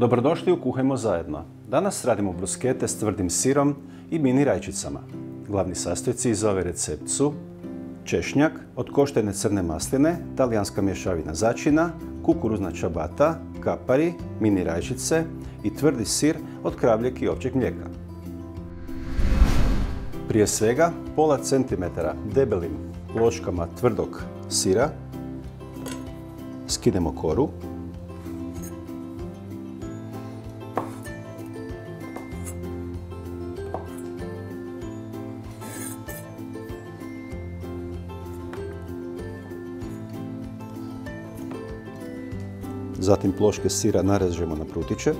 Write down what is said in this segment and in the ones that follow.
Dobrodošli u Kuhajmo zajedno. Danas radimo bruskete s tvrdim sirom i mini rajčicama. Glavni sastojci za ovaj recept su češnjak od koštene crne masline, talijanska mješavina začina, kukuruzna čabata, kapari, mini rajčice i tvrdi sir od kravljeg i općeg mlijeka. Prije svega pola centimetara debelim pločkama tvrdog sira skinemo koru Zatim ploške sira narežemo na prutiće.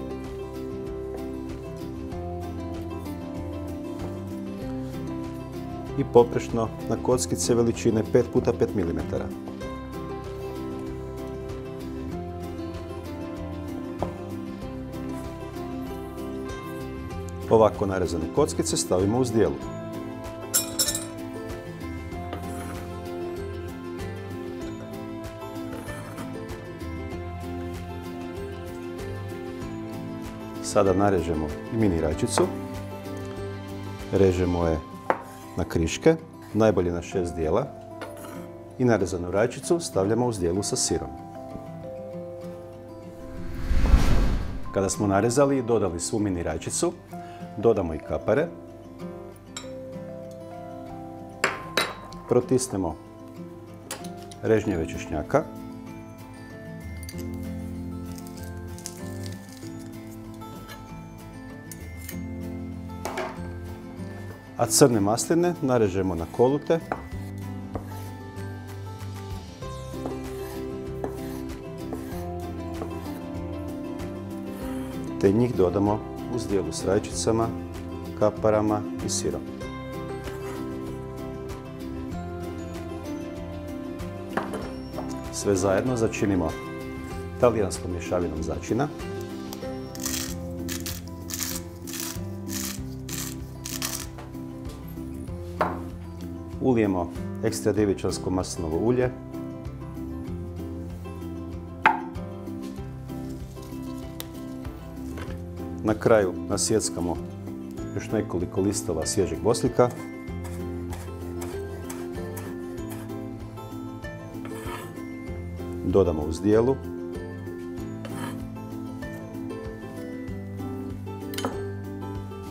I poprešno na kockice veličine 5 x 5 mm. Ovako narezane kockice stavimo u zdjelu. Sada narežemo i mini rajčicu. Režemo je na kriške, najbolje na šest dijela. I narezanu rajčicu stavljamo u zdjelu sa sirom. Kada smo narezali i dodali svu mini rajčicu, dodamo i kapare. Protisnemo režnjeve češnjaka. A crne masline narežemo na kolute. Te njih dodamo u zdjelu s rajčicama, kaparama i sirom. Sve zajedno začinimo talijanskom mješavinom začina. Ulijemo ekstra djevičansko maslinovo ulje. Na kraju nasjeckamo još nekoliko listova svježeg boslika. Dodamo uz dijelu.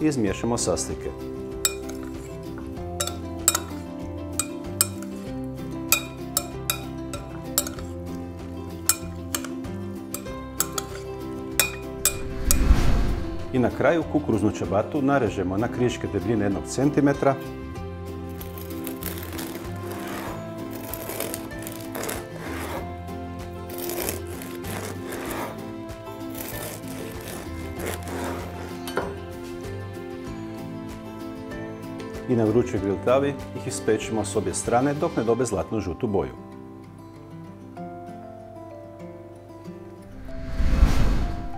I izmiješamo sastojke. I na kraju kukuruznu čabatu narežemo na kriške debljine 1 cm. I na vrućoj grill tavi ih ispečemo s obje strane dok ne dobe zlatno žutu boju.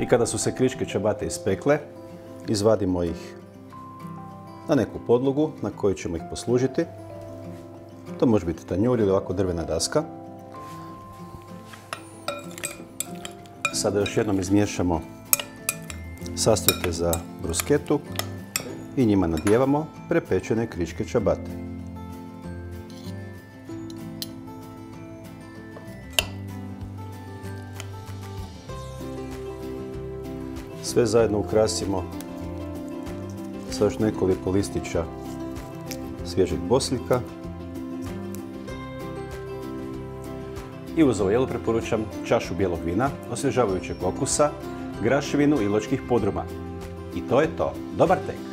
I kada su se kriške čabate ispekle, izvadimo ih na neku podlogu na kojoj ćemo ih poslužiti. To može biti tanjur ili ovako drvena daska. Sada još jednom izmiješamo sastojke za brusketu i njima nadjevamo prepečene kriške čabate. Sve zajedno ukrasimo sa još nekoliko listića svježeg boslika. I uz ovo jelo preporučam čašu bijelog vina, osvježavajućeg okusa, graševinu ločkih podruma. I to je to. Dobar tek!